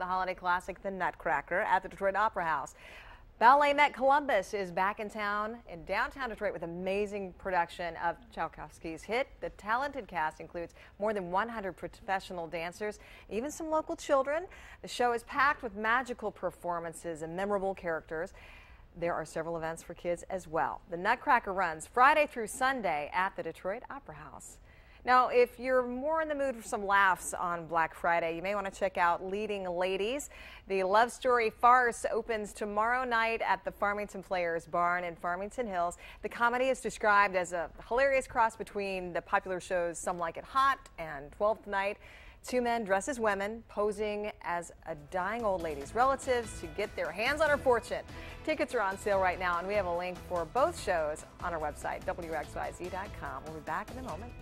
The holiday classic, The Nutcracker, at the Detroit Opera House. BalletMet Columbus is back in town in downtown Detroit with amazing production of Tchaikovsky's hit. The talented cast includes more than 100 professional dancers, even some local children. The show is packed with magical performances and memorable characters. There are several events for kids as well. The Nutcracker runs Friday through Sunday at the Detroit Opera House. Now, if you're more in the mood for some laughs on Black Friday, you may want to check out Leading Ladies. The love story farce opens tomorrow night at the Farmington Players Barn in Farmington Hills. The comedy is described as a hilarious cross between the popular shows Some Like It Hot and Twelfth Night. Two men dressed as women, posing as a dying old lady's relatives to get their hands on her fortune. Tickets are on sale right now, and we have a link for both shows on our website, WXYZ.com. We'll be back in a moment.